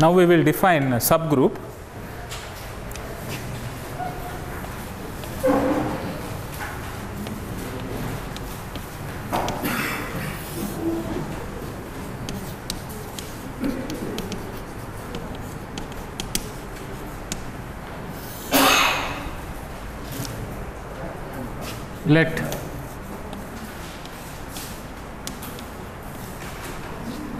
now we will define a subgroup. Let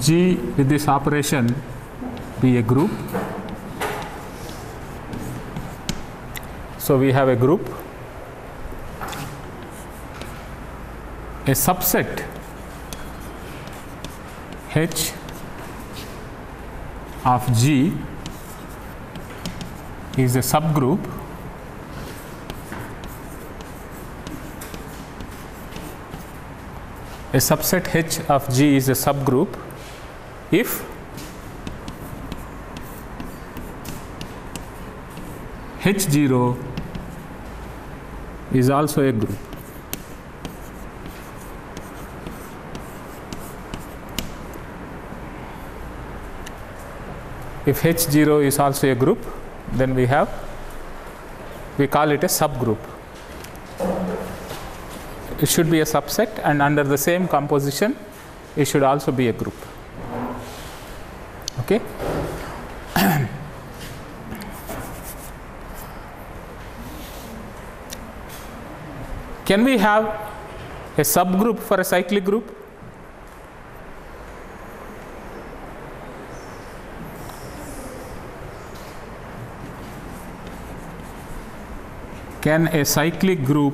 G with this operation be a group. So we have a group, a subset. H of G is a subgroup. A subset H of G is a subgroup. If H0 is also a group. If H0 is also a group, then we have, we call it a subgroup. It should be a subset and under the same composition, it should also be a group. Okay? Can we have a subgroup for a cyclic group? Can a cyclic group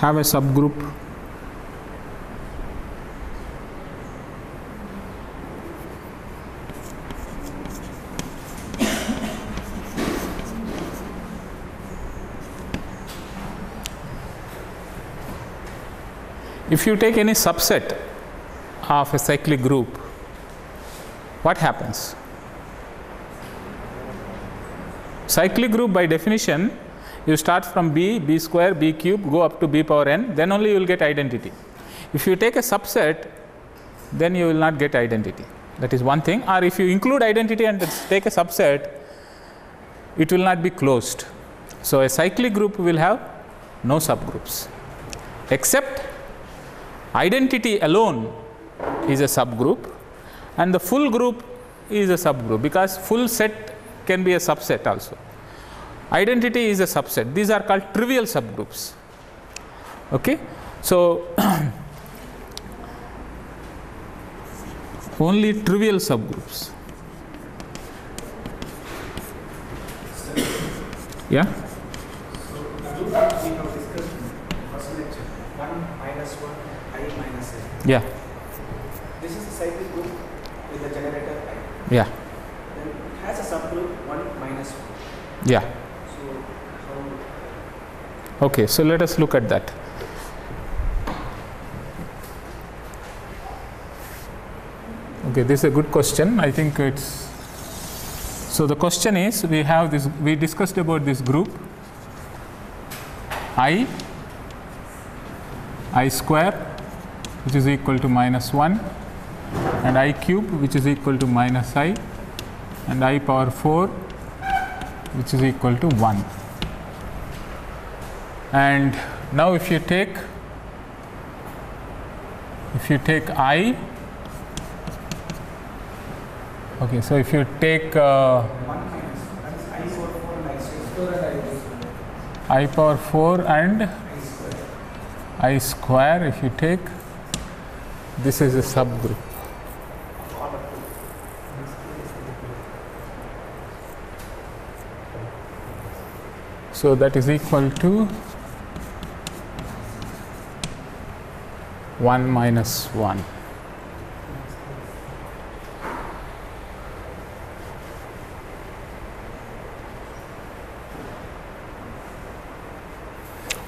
have a subgroup? If you take any subset of a cyclic group, what happens? Cyclic group by definition, you start from b, b square, b cube, go up to b power n, then only you will get identity. If you take a subset, then you will not get identity. That is one thing. Or if you include identity and take a subset, it will not be closed. So a cyclic group will have no subgroups, except identity alone is a subgroup and the full group is a subgroup because full set can be a subset also. Identity is a subset. These are called trivial subgroups. Okay? So, only trivial subgroups. Yeah? So the group that we have discussed in first lecture, 1 minus 1, i minus n. Yeah. This is a cyclic group with the generator i. Yeah. Then it has a subgroup 1 minus 1. Yeah. So how uh, Okay, so let us look at that. Okay, this is a good question. I think it's so the question is we have this we discussed about this group i i square which is equal to minus 1 and i cube which is equal to minus i and i power 4 which is equal to 1 and now if you take if you take i okay so if you take uh, 1 minus, i over 4 and i square. i power 4 and i square if you take this is a subgroup Order 2. so that is equal to 1 minus 1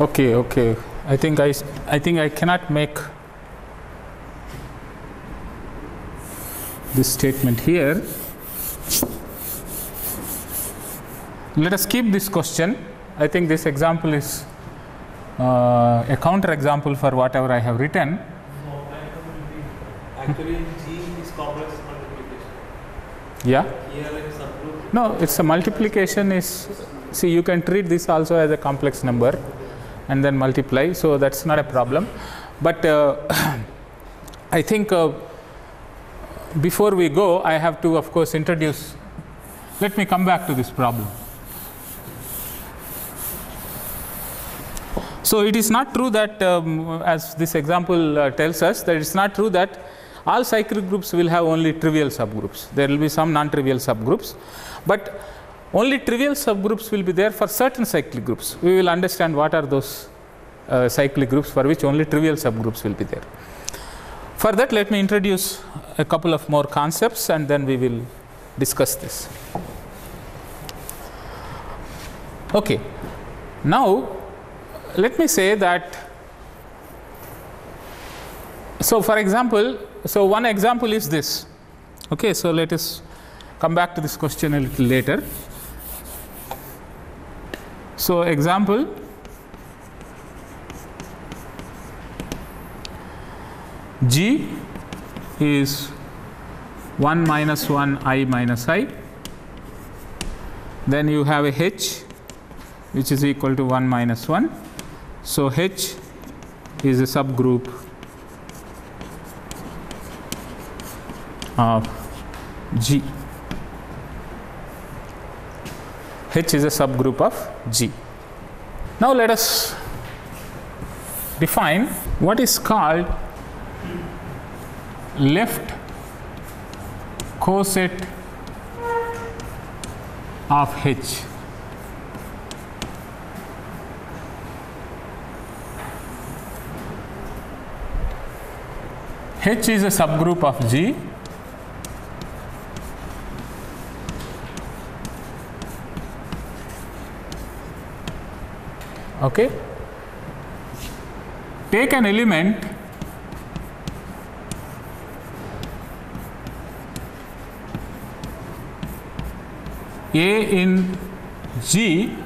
okay okay i think i i think i cannot make this statement here let us keep this question i think this example is uh, a counter example for whatever I have written. Actually, G is complex multiplication. Yeah. Here in subgroup, No, it's a multiplication is, see, you can treat this also as a complex number and then multiply, so that's not a problem. But uh, I think uh, before we go, I have to, of course, introduce. Let me come back to this problem. So it is not true that, um, as this example uh, tells us, that it's not true that all cyclic groups will have only trivial subgroups. There will be some non-trivial subgroups, but only trivial subgroups will be there for certain cyclic groups. We will understand what are those uh, cyclic groups for which only trivial subgroups will be there. For that, let me introduce a couple of more concepts and then we will discuss this. Okay. Now, let me say that so for example so one example is this okay so let us come back to this question a little later so example g is 1 minus 1 i minus i then you have a h which is equal to 1 minus 1 so H is a subgroup of G. H is a subgroup of G. Now let us define what is called left coset of H. H is a subgroup of G. Okay. Take an element A in G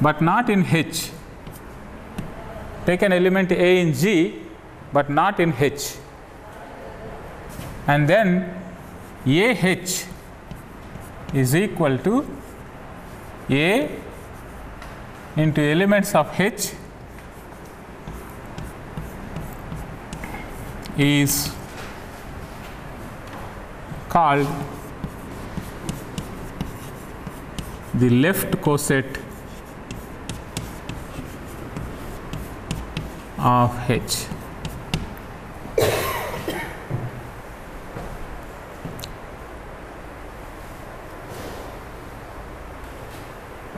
but not in H. Take an element A in G but not in H and then AH is equal to A into elements of H is called the left coset of H.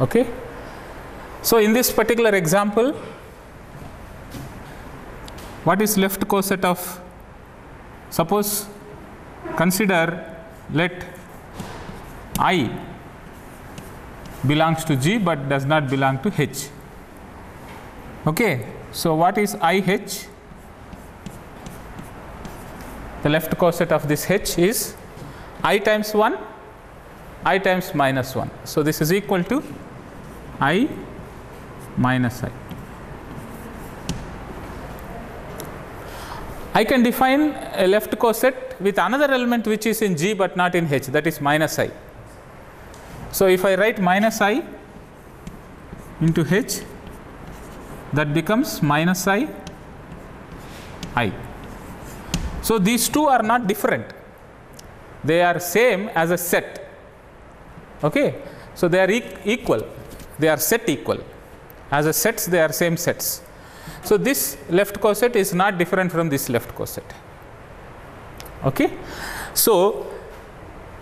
Okay. So, in this particular example, what is left coset of suppose consider let i belongs to G but does not belong to H. Okay. So, what is I H? The left coset of this H is i times 1 i times minus 1. So, this is equal to i minus i. I can define a left coset with another element which is in G but not in H that is minus i. So, if I write minus i into H that becomes minus i i. So, these two are not different they are same as a set okay. So, they are e equal they are set equal as a sets they are same sets. So, this left coset is not different from this left coset. Okay. So,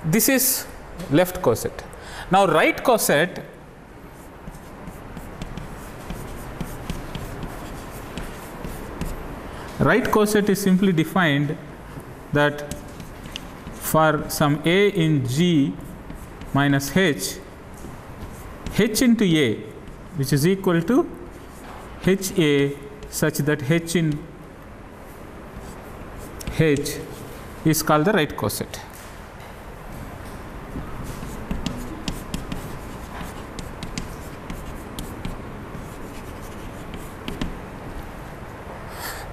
this is left coset. Now, right coset right coset is simply defined that for some a in G minus H, H into A which is equal to H A such that H in H is called the right coset.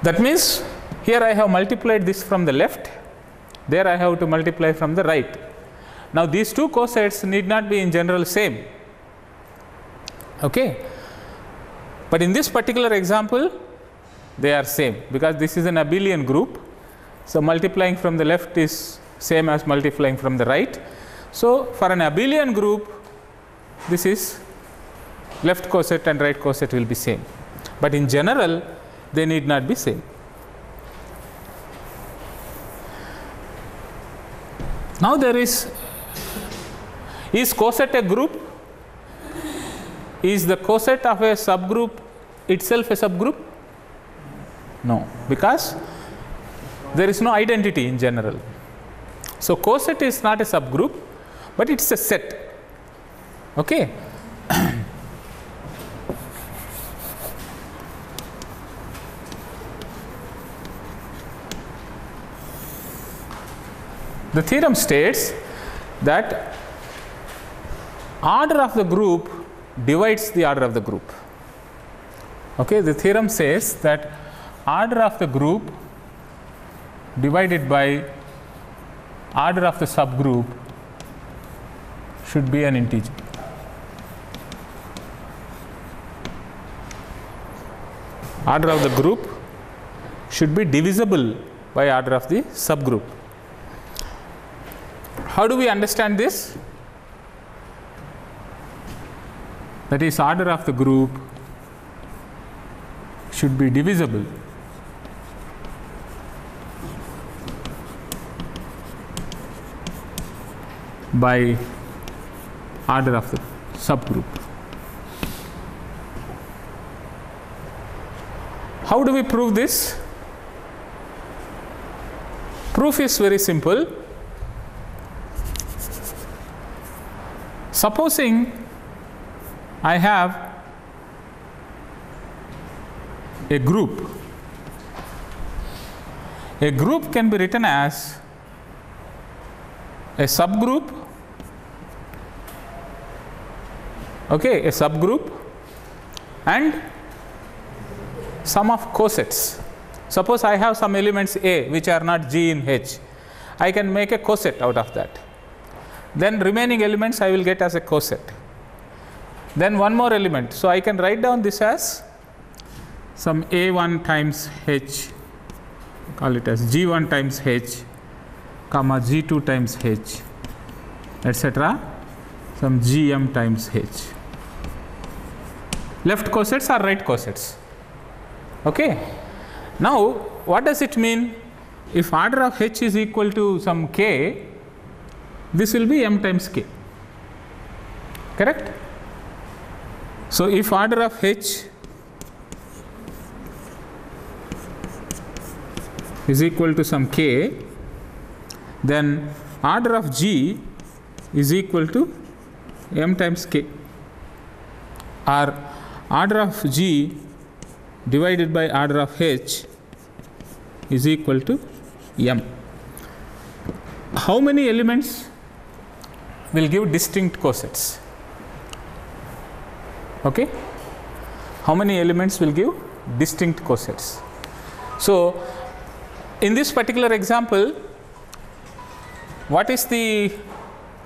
That means here I have multiplied this from the left, there I have to multiply from the right. Now these two cosets need not be in general same. Okay. But in this particular example, they are same because this is an abelian group. So multiplying from the left is same as multiplying from the right. So for an abelian group, this is left coset and right coset will be same. But in general, they need not be same. Now there is is coset a group? Is the coset of a subgroup itself a subgroup? No, because there is no identity in general. So coset is not a subgroup, but it's a set. Okay. The theorem states that order of the group divides the order of the group. Okay, the theorem says that order of the group divided by order of the subgroup should be an integer. Order of the group should be divisible by order of the subgroup. How do we understand this? That is, order of the group should be divisible by order of the subgroup. How do we prove this? Proof is very simple. Supposing I have a group. A group can be written as a subgroup, okay, a subgroup, and sum of cosets. Suppose I have some elements A which are not G in H, I can make a coset out of that. Then remaining elements I will get as a coset. Then one more element. So I can write down this as some A1 times H, call it as G1 times H, comma G2 times H, etc. Some Gm times H. Left cosets are right cosets. Okay. Now, what does it mean? If order of H is equal to some k, this will be m times k. Correct? So, if order of H is equal to some k, then order of G is equal to m times k or order of G divided by order of H is equal to m. How many elements will give distinct cosets? Okay? How many elements will give distinct cosets? So, in this particular example, what is the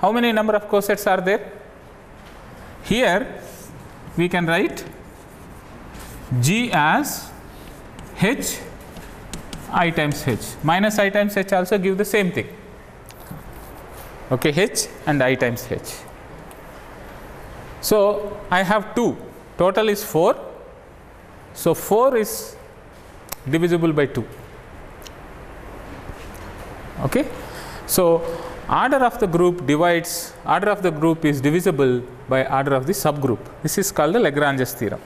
how many number of cosets are there? Here we can write G as H i times H minus i times H also give the same thing. Okay, H and i times H. So, I have 2 total is 4. So, 4 is divisible by 2. Okay. So, order of the group divides order of the group is divisible by order of the subgroup. This is called the Lagrange's theorem.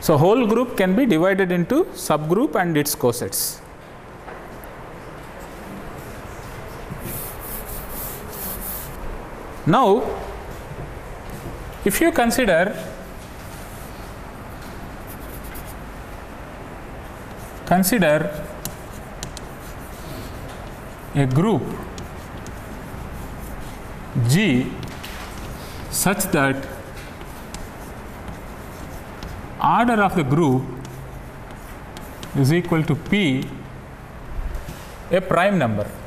So, whole group can be divided into subgroup and its cosets. Now, if you consider consider a group G such that order of the group is equal to P a prime number.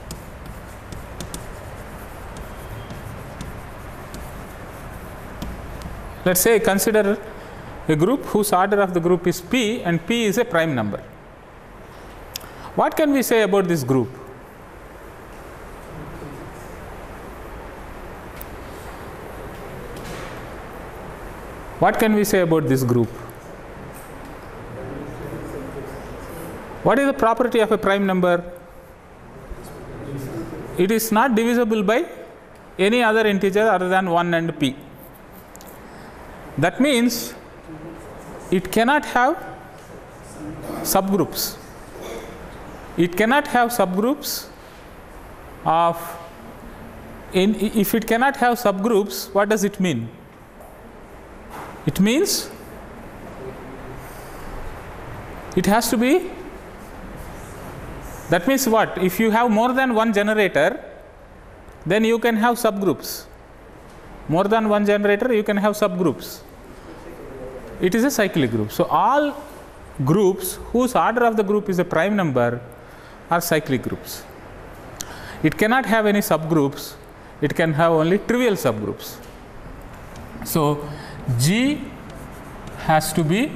Let us say consider a group whose order of the group is P and P is a prime number. What can we say about this group? What can we say about this group? What is the property of a prime number? It is not divisible by any other integer other than 1 and p. That means it cannot have subgroups. It cannot have subgroups of in if it cannot have subgroups what does it mean? It means it has to be that means what? If you have more than one generator, then you can have subgroups. More than one generator, you can have subgroups. It is a cyclic group. So, all groups whose order of the group is a prime number are cyclic groups. It cannot have any subgroups, it can have only trivial subgroups. So, G has to be